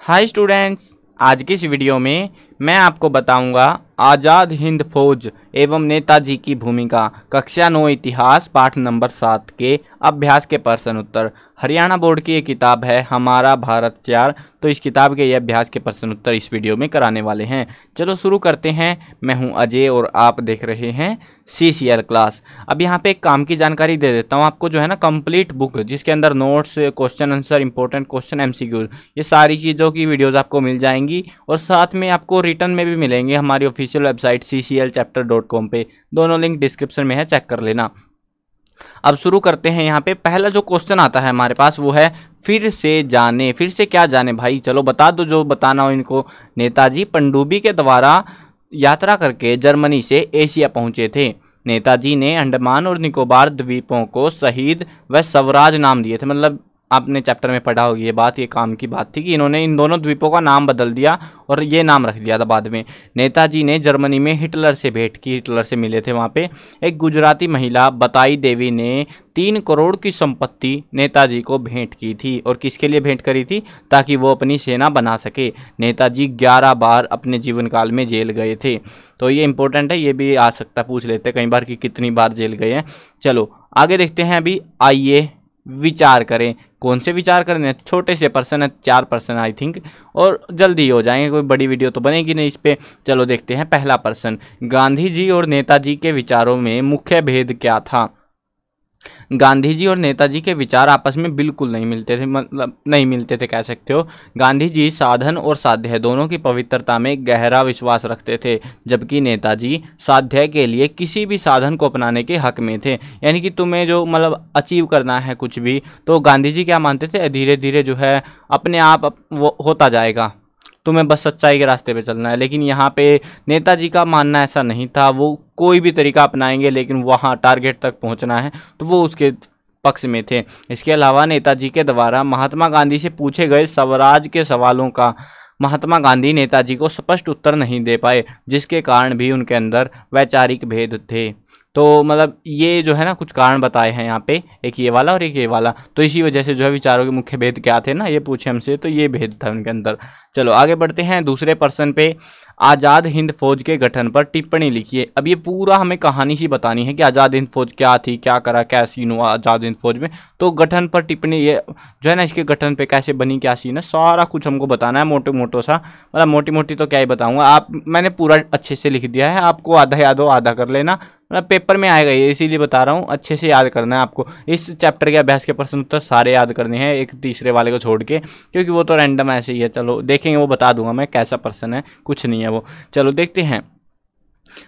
Hi students आज की इस वीडियो में मैं आपको बताऊँगा, आज़ाद हिंद फौज एवं नेताजी की भूमिका, कक्षा नौ, इतिहास, पाठ नंबर सात के अभ्यास के प्रश्न उत्तर। हरियाणा बोर्ड की ये किताब है, हमारा भारत चार तो इस किताब के ये अभ्यास के प्रश्न उत्तर इस वीडियो में कराने वाले हैं। चलो शुरू करते हैं। मैं हूँ अजय और आप देख रहे हैं सी सी एल क्लास अब यहाँ पे एक काम की जानकारी दे देता हूँ आपको, जो है ना कंप्लीट बुक जिसके अंदर notes question answer important question MCQ ये सारी चीज़ों की वीडियोज़ आपको मिल जाएँगी और साथ में आपको रिटर्न में भी मिलेंगे हमारी official website C C L chapter dot com पर दोनों लिंक डिस्क्रिप्शन में है चेक कर लेना। अब शुरू करते हैं यहाँ पे। पहला जो क्वेश्चन आता है हमारे पास, वो है, फिर से जाने, फिर से क्या जाने? भाई, चलो बता दो जो बताना हो इनको। नेताजी पंडुबी के द्वारा यात्रा करके जर्मनी से एशिया पहुँचे थे। नेताजी ने अंडमान और निकोबार द्वीपों को शहीद व स्वराज नाम दिए थे। मतलब आपने चैप्टर में पढ़ा होगी, ये बात, ये काम की बात थी कि इन्होंने इन दोनों द्वीपों का नाम बदल दिया और ये नाम रख दिया था बाद में। नेताजी ने जर्मनी में हिटलर से भेंट की, हिटलर से मिले थे वहाँ पे। एक गुजराती महिला, बताई देवी ने तीन करोड़ की संपत्ति नेताजी को भेंट की थी और किसके लिए भेंट करी थी? ताकि वो अपनी सेना बना सके। नेताजी ग्यारह बार अपने जीवन काल में जेल गए थे। तो ये इंपॉर्टेंट है, ये भी आ सकता पूछ लेते कई बार कि कितनी बार जेल गए हैं। चलो, आगे देखते हैं अभी, आइए विचार करें। कौन से विचार करें छोटे से पर्सन है, चार पर्सन आई थिंक और जल्दी हो जाएँगे, कोई बड़ी वीडियो तो बनेगी नहीं इस पर चलो देखते हैं पहला पर्सन गांधी जी और नेताजी के विचारों में मुख्य भेद क्या था? गांधी जी और नेताजी के विचार आपस में बिल्कुल नहीं मिलते थे मतलब नहीं मिलते थे, कह सकते हो। गांधी जी साधन और साध्य दोनों की पवित्रता में गहरा विश्वास रखते थे, जबकि नेताजी साध्य के लिए किसी भी साधन को अपनाने के हक में थे। यानी कि तुम्हें जो मतलब अचीव करना है कुछ भी तो गांधी जी क्या मानते थे? धीरे धीरे जो है, अपने आप वो होता जाएगा। तुम्हें बस सच्चाई के रास्ते पे चलना है। लेकिन यहाँ पे नेताजी का मानना ऐसा नहीं था। वो कोई भी तरीका अपनाएँगे, लेकिन वहाँ टारगेट तक पहुँचना है तो वो उसके पक्ष में थे। इसके अलावा नेताजी के द्वारा महात्मा गांधी से पूछे गए स्वराज के सवालों का महात्मा गांधी नेताजी को स्पष्ट उत्तर नहीं दे पाए, जिसके कारण भी उनके अंदर वैचारिक भेद थे। तो मतलब ये जो है ना कुछ कारण बताए हैं यहाँ पे, एक ये वाला और एक ये वाला। तो इसी वजह से जो है विचारों के मुख्य भेद क्या थे ना, ये पूछे हमसे तो ये भेद था उनके अंदर। चलो, आगे बढ़ते हैं दूसरे पर्सन पे। आज़ाद हिंद फौज के गठन पर टिप्पणी लिखिए। अब ये पूरा हमें कहानी सी बतानी है कि आज़ाद हिंद फौज क्या थी, क्या करा, क्या सीन हुआ आज़ाद हिंद फौज में। तो गठन पर टिप्पणी ये, जो है ना इसके गठन पे कैसे बनी, क्या सीन है, सारा कुछ हमको बताना है मोटे मोटो सा। मतलब मोटी मोटी तो क्या ही बताऊँगा। आप, मैंने पूरा अच्छे से लिख दिया है, आपको आधा याद हो, आधा कर लेना। मतलब पेपर में आएगा ये, इसीलिए बता रहा हूँ, अच्छे से याद करना है आपको। इस चैप्टर के अभ्यास के प्रश्न उत्तर सारे याद करने हैं, एक तीसरे वाले को छोड़ के, क्योंकि वो तो रैंडम ऐसे ही है, चलो, देखेंगे, वो बता दूँगा मैं कैसा पर्सन है, कुछ नहीं है वो। चलो, देखते हैं।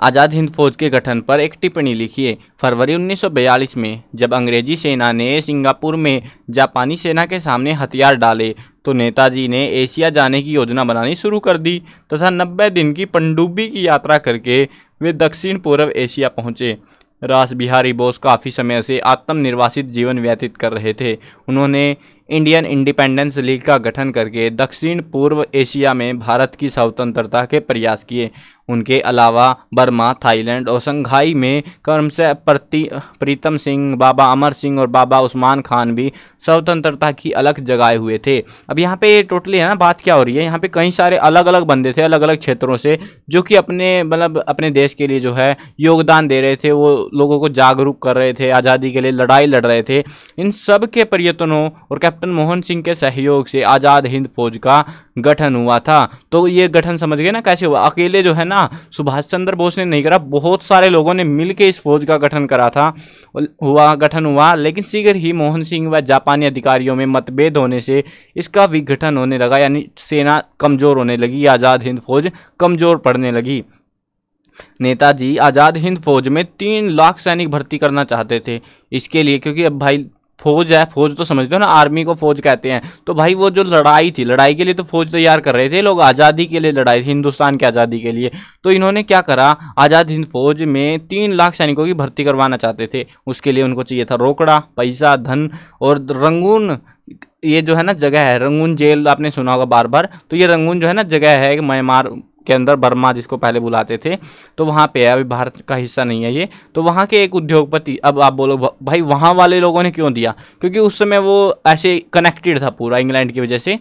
आज़ाद हिंद फौज के गठन पर एक टिप्पणी लिखिए फरवरी 1942 में, जब अंग्रेज़ी सेना ने सिंगापुर में जापानी सेना के सामने हथियार डाले तो नेताजी ने एशिया जाने की योजना बनानी शुरू कर दी तथा 90 दिन की पंडुब्बी की यात्रा करके वे दक्षिण पूर्व एशिया पहुँचे। रास बिहारी बोस काफ़ी समय से आत्मनिर्वासित जीवन व्यतीत कर रहे थे। उन्होंने इंडियन इंडिपेंडेंस लीग का गठन करके दक्षिण पूर्व एशिया में भारत की स्वतंत्रता के प्रयास किए। उनके अलावा बर्मा, थाईलैंड और संघाई में कर्म से प्रति, प्रीतम सिंह, बाबा अमर सिंह और बाबा उस्मान खान भी स्वतंत्रता की अलग जगाए हुए थे। अब यहाँ पे टोटली है ना, बात क्या हो रही है? यहाँ पे कई सारे अलग अलग बंदे थे अलग अलग क्षेत्रों से, जो कि अपने मतलब अपने देश के लिए जो है योगदान दे रहे थे, वो लोगों को जागरूक कर रहे थे, आज़ादी के लिए लड़ाई लड़ रहे थे। इन सब के प्रयत्नों और कैप्टन मोहन सिंह के सहयोग से आज़ाद हिंद फौज का गठन हुआ था। तो ये गठन समझ गए ना कैसे हुआ? अकेले जो है ना सुभाष चंद्र बोस ने नहीं करा, बहुत सारे लोगों ने मिलकर इस फौज का गठन करा था। हुआ, गठन हुआ, लेकिन शीघ्र ही मोहन सिंह व जापानी अधिकारियों में मतभेद होने से इसका विघटन होने लगा, यानी सेना कमज़ोर होने लगी, आज़ाद हिंद फौज कमज़ोर पड़ने लगी। नेताजी, आज़ाद हिंद फौज में तीन लाख सैनिक भर्ती करना चाहते थे इसके लिए, क्योंकि अब भाई फौज है, फौज तो समझते हो ना आर्मी को फौज कहते हैं। तो भाई वो जो लड़ाई थी, लड़ाई के लिए तो फौज तैयार कर रहे थे लोग, आज़ादी के लिए लड़ाई थी, हिंदुस्तान की आज़ादी के लिए। तो इन्होंने क्या करा, आज़ाद हिंद फौज में तीन लाख सैनिकों की भर्ती करवाना चाहते थे। उसके लिए उनको चाहिए था रोकड़ा, पैसा, धन और रंगून, ये जो है ना जगह है, रंगून जेल आपने सुना होगा बार बार तो ये रंगून जो है ना जगह है म्यांमार के अंदर बर्मा जिसको पहले बुलाते थे तो वहाँ पे है, अभी भारत का हिस्सा नहीं है ये। तो वहाँ के एक उद्योगपति, अब आप बोलो भाई वहाँ वाले लोगों ने क्यों दिया? क्योंकि उस समय वो ऐसे कनेक्टेड था पूरा, इंग्लैंड की वजह से।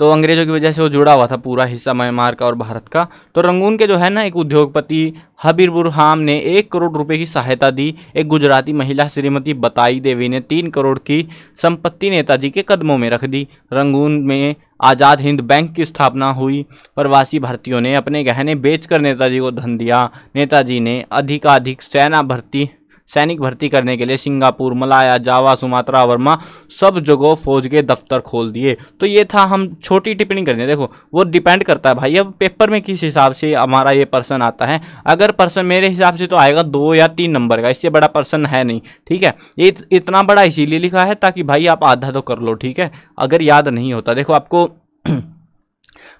तो अंग्रेज़ों की वजह से वो जुड़ा हुआ था पूरा हिस्सा म्यांमार का और भारत का। तो रंगून के जो है ना, एक उद्योगपति हबीर बुरहाम ने एक करोड़ रुपए की सहायता दी। एक गुजराती महिला श्रीमती बताई देवी ने तीन करोड़ की संपत्ति नेताजी के कदमों में रख दी। रंगून में आज़ाद हिंद बैंक की स्थापना हुई। प्रवासी भारतीयों ने अपने गहने बेचकर नेताजी को धन दिया। नेताजी ने अधिकाधिक सेना भर्ती सैनिक भर्ती करने के लिए Singapore, Malaya, Java, Sumatra, Burma सब जगह फौज के दफ्तर खोल दिए। तो ये था हम छोटी टिप्पणी करेंगे देखो, वो डिपेंड करता है भाई। अब पेपर में किस हिसाब से हमारा ये पर्सन आता है? अगर पर्सन मेरे हिसाब से तो आएगा दो या तीन नंबर का। इससे बड़ा पर्सन है नहीं, ठीक है? ये इतना बड़ा इसीलिए लिखा है ताकि भाई आप आधा तो कर लो, ठीक है? अगर याद नहीं होता। देखो, आपको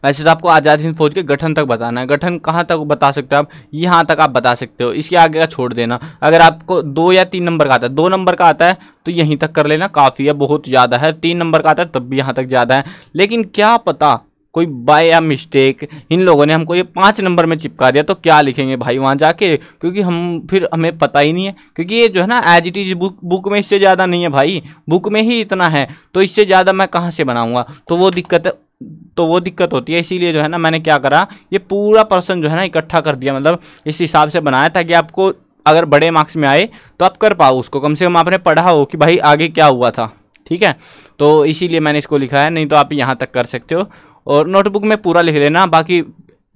वैसे तो आपको आज़ाद हिंद फौज के गठन तक बताना है। गठन कहाँ तक बता सकते हो आप? यहाँ तक आप बता सकते हो। इसके आगे का छोड़ देना। अगर आपको दो या तीन नंबर का आता है, दो नंबर का आता है तो यहीं तक कर लेना। काफ़ी है, बहुत ज़्यादा है। तीन नंबर का आता है, तब भी यहाँ तक ज़्यादा है। लेकिन क्या पता, कोई बाय या मिस्टेक, इन लोगों ने हमको ये पाँच नंबर में चिपका दिया तो क्या लिखेंगे भाई वहाँ जाके? क्योंकि हम, फिर हमें पता ही नहीं है। क्योंकि ये जो है ना as it is book book में इससे ज़्यादा नहीं है भाई। बुक में ही इतना है तो इससे ज़्यादा मैं कहाँ से बनाऊँगा? तो वो दिक्कत है तो वो दिक्कत होती है, इसीलिए जो है ना मैंने क्या करा, ये पूरा पर्सन जो है ना इकट्ठा कर दिया मतलब इस हिसाब से बनाया ताकि आपको अगर बड़े मार्क्स में आए तो आप कर पाओ उसको। कम से कम आपने पढ़ा हो कि भाई आगे क्या हुआ था, ठीक है? तो इसीलिए मैंने इसको लिखा है, नहीं तो आप यहाँ तक कर सकते हो। और नोटबुक में पूरा लिख लेना, बाकी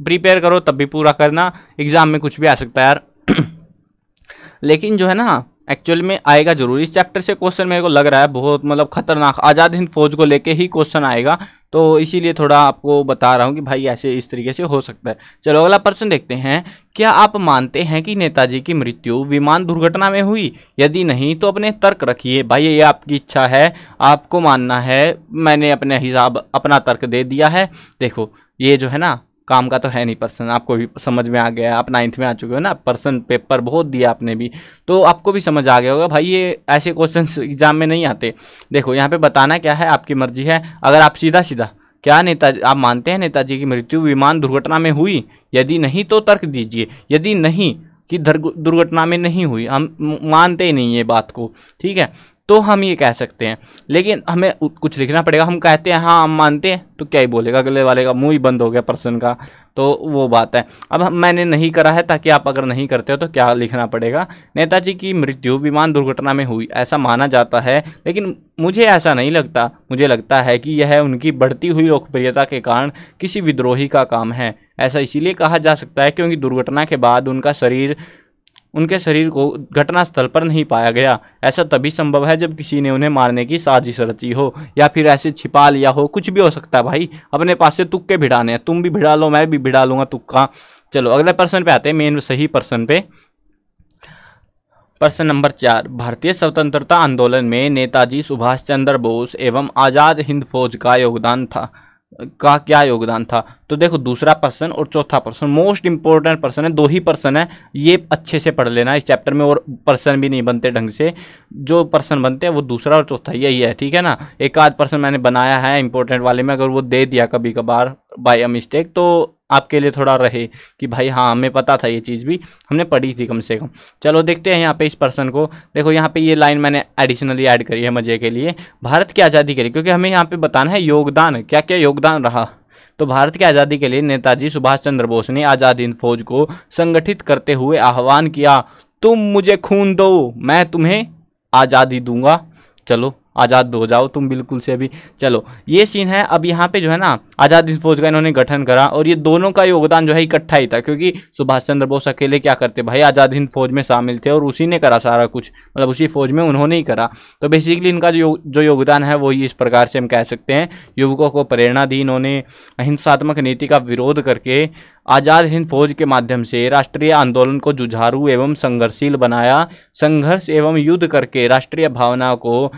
प्रिपेयर करो तब भी पूरा करना, एग्ज़ाम में कुछ भी आ सकता है यार। लेकिन जो है ना एक्चुअल में आएगा ज़रूर। इस चैप्टर से क्वेश्चन मेरे को लग रहा है बहुत मतलब खतरनाक। आज़ाद हिंद फौज को लेके ही क्वेश्चन आएगा। तो इसीलिए थोड़ा आपको बता रहा हूँ कि भाई ऐसे इस तरीके से हो सकता है। चलो अगला प्रश्न देखते हैं। क्या आप मानते हैं कि नेताजी की मृत्यु विमान दुर्घटना में हुई? यदि नहीं तो अपने तर्क रखिए। भाई, ये आपकी इच्छा है। आपको मानना है। मैंने अपने हिसाब, अपना तर्क दे दिया है। देखो, ये जो है ना काम का तो है नहीं पर्सन आपको भी समझ में आ गया, आप नाइन्थ में आ चुके हो ना पर्सन पेपर बहुत दिया आपने भी तो आपको भी समझ आ गया होगा, भाई ये ऐसे क्वेश्चन एग्ज़ाम में नहीं आते। देखो, यहाँ पे बताना क्या है, आपकी मर्ज़ी है, अगर आप सीधा सीधा क्या नेता, आप मानते हैं नेताजी की मृत्यु विमान दुर्घटना में हुई? यदि नहीं तो तर्क दीजिए, यदि नहीं कि दुर्घटना में नहीं हुई, हम मानते ही नहीं ये बात को, ठीक है? तो हम ये कह सकते हैं। लेकिन हमें कुछ लिखना पड़ेगा। हम कहते हैं हाँ हम मानते हैं। तो क्या ही बोलेगा? अगले वाले का मुँह ही बंद हो गया पर्सन का। तो वो बात है। अब मैंने नहीं करा है, ताकि आप अगर नहीं करते हो तो क्या लिखना पड़ेगा? नेताजी की मृत्यु विमान दुर्घटना में हुई, ऐसा माना जाता है। लेकिन मुझे ऐसा नहीं लगता। मुझे लगता है कि यह उनकी बढ़ती हुई लोकप्रियता के कारण किसी विद्रोही का काम है। ऐसा इसीलिए कहा जा सकता है, क्योंकि दुर्घटना के बाद उनका शरीर उनके शरीर को घटनास्थल पर नहीं पाया गया। ऐसा तभी संभव है जब किसी ने उन्हें मारने की साजिश रची हो, या फिर ऐसे छिपा लिया हो। कुछ भी हो सकता है भाई। अपने पास से तुक्के भिड़ाने हैं। तुम भी भिड़ा लो, मैं भी भिड़ा लूँगा तुक्का। चलो, अगले पर्सन पे आते हैं। मेन सही पर्सन पे। प्रश्न नंबर चार। भारतीय स्वतंत्रता आंदोलन में नेताजी सुभाष चंद्र बोस एवं आज़ाद हिंद फौज का योगदान था। का क्या योगदान था? तो देखो, दूसरा पर्सन और चौथा पर्सन मोस्ट इंपॉर्टेंट पर्सन है, दो ही पर्सन है, ये अच्छे से पढ़ लेना इस चैप्टर में और पर्सन भी नहीं बनते ढंग से। जो पर्सन बनते हैं, वो दूसरा और चौथा, यही है, ठीक है ना? एक आध पर्सन मैंने बनाया है इंपॉर्टेंट वाले में, अगर वो दे दिया कभी कभार बाय अ मिस्टेक तो आपके लिए थोड़ा रहे कि भाई हाँ हमें पता था ये चीज़ भी, हमने पढ़ी थी कम से कम। चलो देखते हैं यहाँ पे इस पर्सन को। देखो यहाँ पे ये लाइन मैंने एडिशनली ऐड करी है मज़े के लिए। भारत की आज़ादी के लिए, क्योंकि हमें यहाँ पे बताना है योगदान क्या क्या योगदान रहा? तो भारत की आज़ादी के लिए नेताजी सुभाष चंद्र बोस ने आज़ाद हिंद फौज को संगठित करते हुए आह्वान किया, तुम मुझे खून दो, मैं तुम्हें आज़ादी दूँगा। चलो आज़ाद हो जाओ, तुम बिल्कुल से अभी चलो। ये सीन है, अब यहाँ पे जो है ना, आज़ाद हिंद फौज का इन्होंने गठन करा और ये दोनों का योगदान जो है इकट्ठा ही था, क्योंकि सुभाष चंद्र बोस अकेले क्या करते भाई? आज़ाद हिंद फौज में शामिल थे और उसी ने करा सारा कुछ मतलब उसी फौज में उन्होंने ही करा। तो बेसिकली इनका जो जो योगदान है वही इस प्रकार से हम कह सकते हैं, युवकों को प्रेरणा दी इन्होंने, अहिंसात्मक नीति का विरोध करके आज़ाद हिंद फौज के माध्यम से राष्ट्रीय आंदोलन को जुझारू एवं संघर्षशील बनाया, संघर्ष एवं युद्ध करके राष्ट्रीय भावना को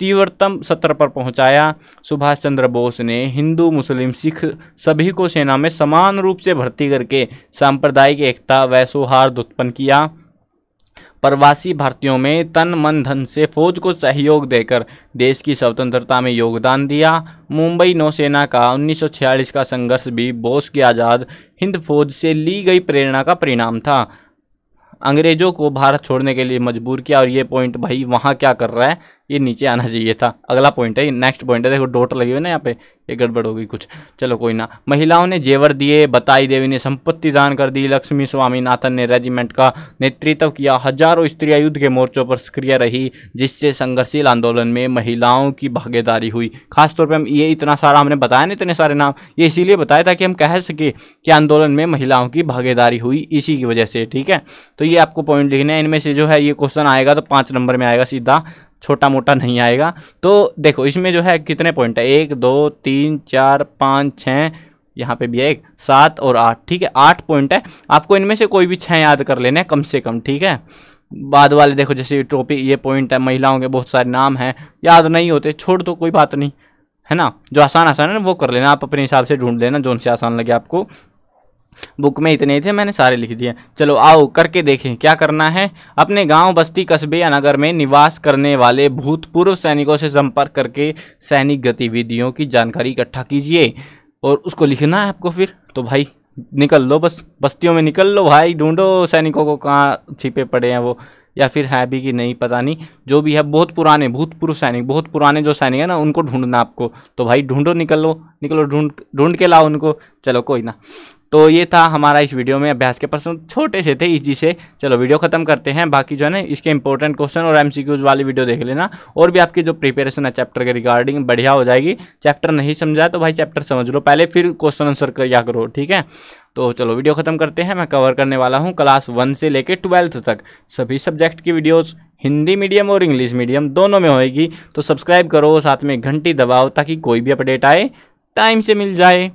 तीव्रतम सत्र पर पहुँचाया। सुभाष चंद्र बोस ने हिंदू, मुस्लिम, सिख सभी को सेना में समान रूप से भर्ती करके सांप्रदायिक एकता व सौहार्द उत्पन्न किया। प्रवासी भारतीयों में तन, मन, धन से फौज को सहयोग देकर देश की स्वतंत्रता में योगदान दिया। मुंबई नौसेना का 1946 का संघर्ष भी बोस की आज़ाद हिंद फौज से ली गई प्रेरणा का परिणाम था। अंग्रेज़ों को भारत छोड़ने के लिए मजबूर किया और ये पॉइंट, भाई, वहाँ क्या कर रहा है? ये नीचे आना चाहिए था। अगला पॉइंट है, ये नेक्स्ट पॉइंट है। देखो, डोट लगी हुई ना यहाँ पे, ये गड़बड़ हो गई कुछ। चलो, कोई ना। महिलाओं ने जेवर दिए, बताई देवी ने संपत्ति दान कर दी, लक्ष्मी स्वामीनाथन ने रेजिमेंट का नेतृत्व किया। हज़ारों स्त्रियाँ युद्ध के मोर्चों पर सक्रिय रही, जिससे संघर्षशील आंदोलन में महिलाओं की भागीदारी हुई। खासतौर पर हम ये इतना सारा हमने बताया ना, इतने सारे नाम, ये इसीलिए बताया था कि हम कह सके कि आंदोलन में महिलाओं की भागीदारी हुई इसी की वजह से, ठीक है? तो ये आपको पॉइंट लिखने हैं। इनमें से जो है, ये क्वेश्चन आएगा तो पाँच नंबर में आएगा सीधा। छोटा मोटा नहीं आएगा। तो देखो, इसमें जो है कितने पॉइंट है? एक, दो, तीन, चार, पाँच छः यहाँ पे भी है एक, सात और आठ, ठीक है? आठ पॉइंट है। आपको इनमें से कोई भी छः याद कर लेने कम से कम, ठीक है? बाद वाले देखो, जैसे टॉपिक ये पॉइंट है, महिलाओं के बहुत सारे नाम हैं, याद नहीं होते, छोड़ दो, कोई बात नहीं, है ना? जो आसान आसान है ना, वो कर लेना, आप अपने हिसाब से ढूंढ लेना, जो से आसान लगे आपको। बुक में इतने थे, मैंने सारे लिख दिए। चलो आओ, करके देखें, क्या करना है? अपने गाँव बस्ती कस्बे या नगर में निवास करने वाले भूतपूर्व सैनिकों से संपर्क करके सैनिक गतिविधियों की जानकारी इकट्ठा कीजिए। और उसको लिखना है आपको फिर? तो भाई, निकल लो बस, बस्तियों में निकल लो भाई, ढूंढो सैनिकों को कहाँ छिपे पड़े हैं वो। या फिर है भी कि नहीं, पता नहीं। जो भी है, बहुत पुराने, भूतपूर्व सैनिक, बहुत पुराने जो सैनिक है ना, उनको ढूंढना आपको। तो भाई, ढूंढो, निकल लो, निकलो, ढूंढ ढूंढ के लाओ उनको। चलो, कोई ना। तो ये था हमारा इस वीडियो में अभ्यास के प्रश्न छोटे से थे इजी से। चलो, वीडियो खत्म करते हैं। बाकी जो है ना, इसके इंपॉर्टेंट क्वेश्चन और एमसीक्यूज वाली वीडियो देख लेना। और भी आपकी जो प्रिपेरेशन है चैप्टर के रिगार्डिंग बढ़िया हो जाएगी। चैप्टर नहीं समझा तो भाई चैप्टर समझ लो। पहले फिर क्वेश्चन आंसर किया करो, ठीक है? तो चलो, वीडियो खत्म करते हैं। मैं कवर करने वाला हूँ क्लास वन से लेकर ट्वेल्थ तक। सभी सब्जेक्ट की वीडियोज़ हिंदी मीडियम और इंग्लिश मीडियम दोनों में होएगी। तो सब्सक्राइब करो, साथ में घंटी दबाओ ताकि कोई भी अपडेट आए टाइम से मिल जाए।